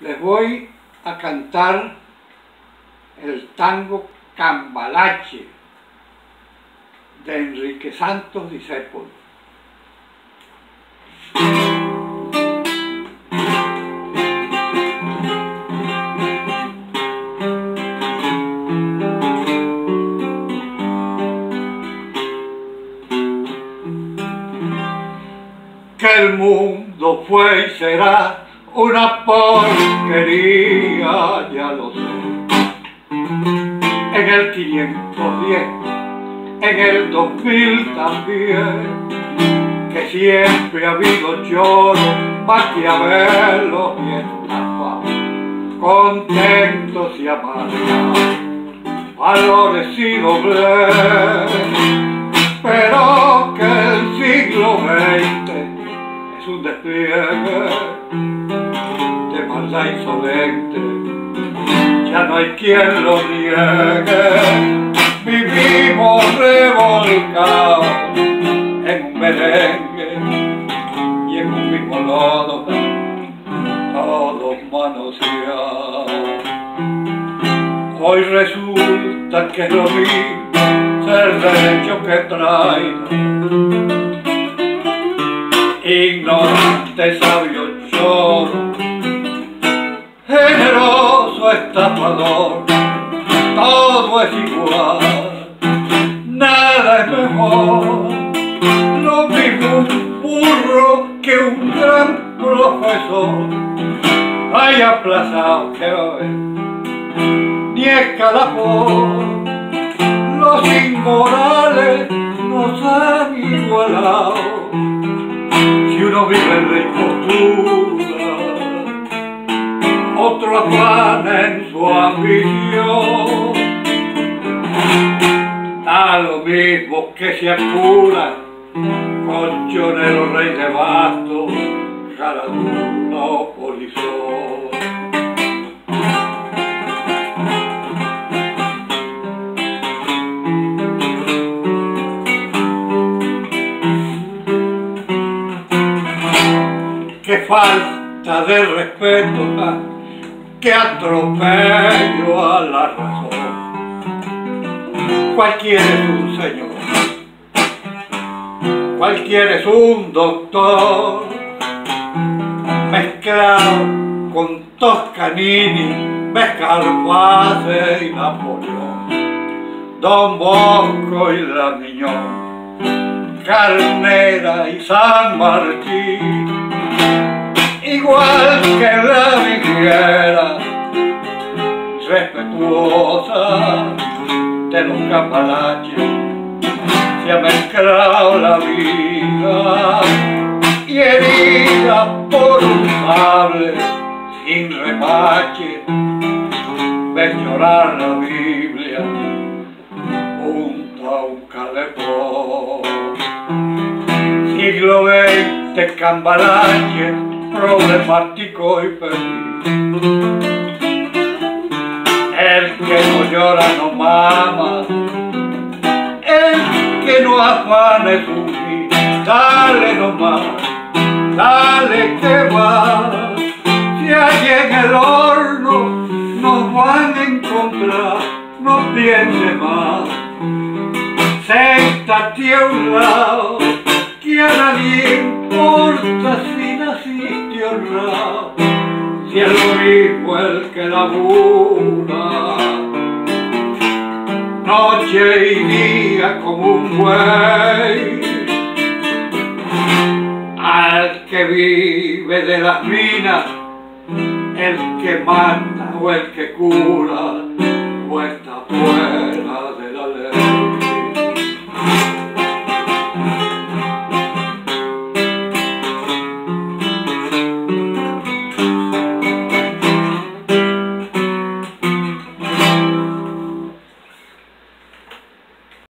les voy a cantar el tango Cambalache de Enrique Santos Discépolo. Que el mundo fue y será una porquería, ya lo sé. En el 510, en el 2000 también, que siempre ha habido lloro, maquiavelos y estafados, contentos y amargados, valores y doblez, pero que el siglo XX es un despliegue maldad insolente, ya no hay quien lo niegue. Vivimos revolcados en un merengue y en un mismo lodo, todos manoseados. Hoy resulta que lo mismo el derecho que trae ignorante, sabio, choro, generoso, estafador, todo es igual, nada es mejor, lo mismo un burro que un gran profesor, hay aplazado que hoy, ni escalafón, los inmorales nos han otro afana en su ambición. A lo mismo que se apura, colchonero rey de basto, jaraduno polizón. qué falta de respeto, qué atropello a la razón. Cualquiera es un señor, cualquiera es un doctor, mezclado con Toscanini, Bescalpase y Napoleón, Don Bosco y la Miñón, Carnera y San Martín, igual que la viguera, respetuosa de los capalaches, se ha mezclado la vida y herida por un sable sin remache, ven llorar la Biblia junto a un calepón. Siglo XX, cambalache, problemático y feliz. El que no llora no mama, el que no afana es un dale nomás, dale que va. Si hay en el horno nos van a encontrar, no piense más. Séntate a un lado, que a nadie importa si honrado, si el mismo el que labura. Noche y día como un buey, al que vive de las minas, el que mata o el que cura, o está fuera